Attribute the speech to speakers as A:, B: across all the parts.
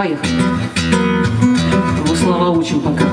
A: Поехали. Мы слова учим пока.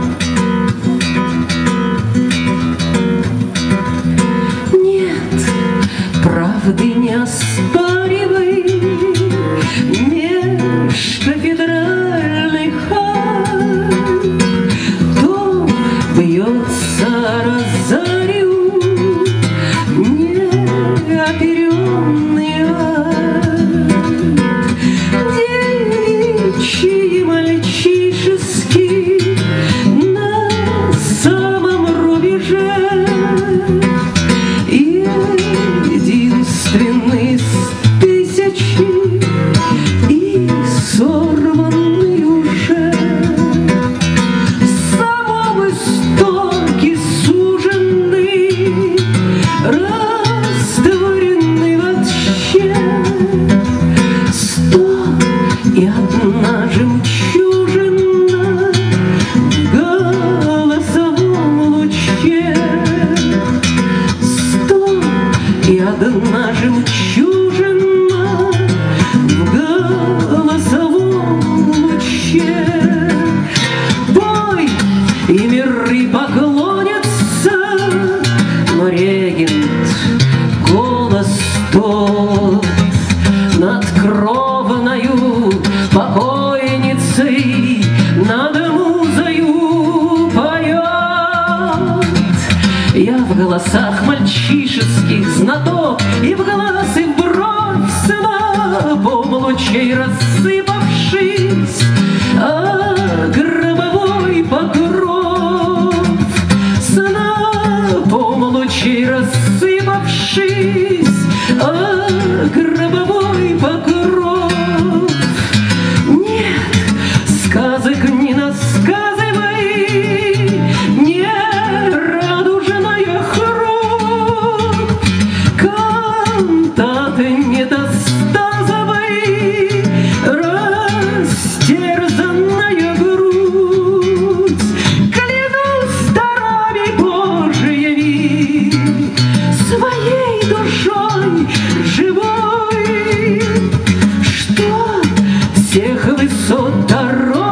A: И одна жемчужина В голосовом луче. Сто и одна жемчужина В голосовом луче. Бой и миры поклонятся Но регент голос тот поет Я в голосах мальчишеских знаток И в глаз, и в бровь сынопом лучей рассыпавшись А гробовой покров. Снопом лучей рассыпавшись А гробовой покров что дорога